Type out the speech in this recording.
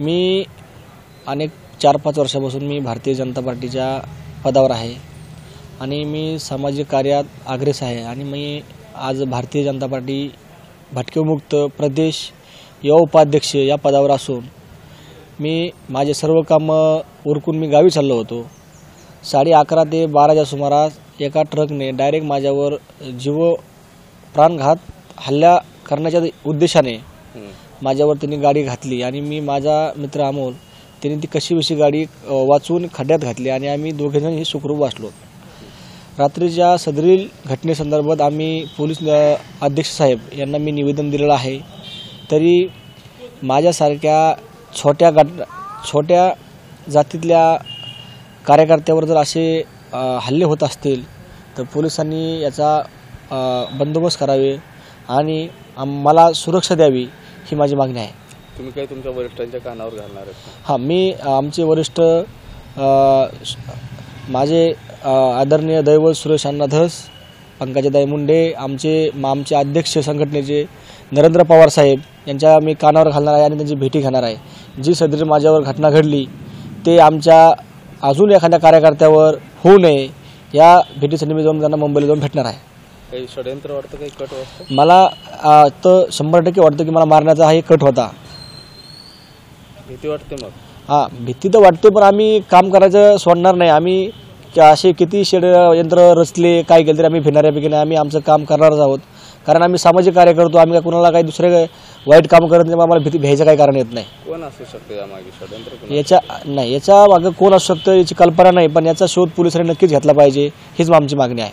मी अनेक चार पाच वर्षापासून मी भारतीय जनता पार्टीच्या पदावर आहे. आणि मी सामाजिक कार्यात अग्रेस आहे. आणि मी आज भारतीय जनता पार्टी भटकेमुक्त प्रदेश युवा उपाध्यक्ष या पदावर असून मी माझे सर्व कामं उरकून मी गावी चाललो होतो. साडे अकरा ते बाराच्या सुमारास एका ट्रकने डायरेक्ट माझ्यावर जीव प्राणघात हल्ला करण्याच्या उद्देशाने माझ्यावर त्यांनी गाडी घातली आणि मी माझा मित्र अमोल त्यांनी ती कशी बशी गाडी वाचून खड्ड्यात घातली आणि आम्ही दोघेजण हे सुखरूप वाचलो. रात्रीच्या सदरील घटनेसंदर्भात आम्ही पोलीस अध्यक्ष साहेब यांना मी निवेदन दिलेलं आहे. तरी माझ्यासारख्या छोट्या गट छोट्या जातीतल्या कार्यकर्त्यावर जर असे हल्ले होत असतील तर पोलिसांनी याचा बंदोबस्त करावे. आणि मला सुरक्षा द्यावी ही माझी मागणी आहे. तुम्ही काय तुमच्या वरिष्ठांच्या कानावर घालणार आहेत? का? हां मी आमचे वरिष्ठ माझे आदरणीय दैवत सुरेश अण्णा धस पंकजाताई मुंडे आमचे आमचे अध्यक्ष संघटनेचे नरेंद्र पवार साहेब यांच्या मी कानावर घालणार आहे आणि त्यांची भेटी घेणार आहे. जी सदरी माझ्यावर घटना घडली ते आमच्या अजून एखाद्या कार्यकर्त्यावर होऊ नये या भेटीसाठी मी जाऊन त्यांना मुंबईला जाऊन भेटणार आहे. काही षडयंत्र वाटतं काही कट वाटतं? मला अ, तर शंभर टक्के वाटतं की मला मारण्याचा हा एक कट होता. भीती वाटते मग? हा भीती तर वाटते पण आम्ही काम करायचं सोडणार नाही. आम्ही क- असे किती शेड यंत्र रचले काय केलं तरी आम्ही भिणाऱ्यापैकी नाही. आम्ही आमचं काम करणारच आहोत. कारण आम्ही सामाजिक कार्य करतो आम्ही काय कुणाला काही दुसरे वाईट काम करत नाही आम्हाला भीती भ्यायचं काही कारण येत नाही. कोण असू शकतं यामागे षडयंत्र कोण याच्या नाही याच्या मागं कोण असू शकतं याची कल्पना नाही पण याचा शोध पोलिसांनी नक्कीच घेतला पाहिजे हीच आमची मागणी आहे.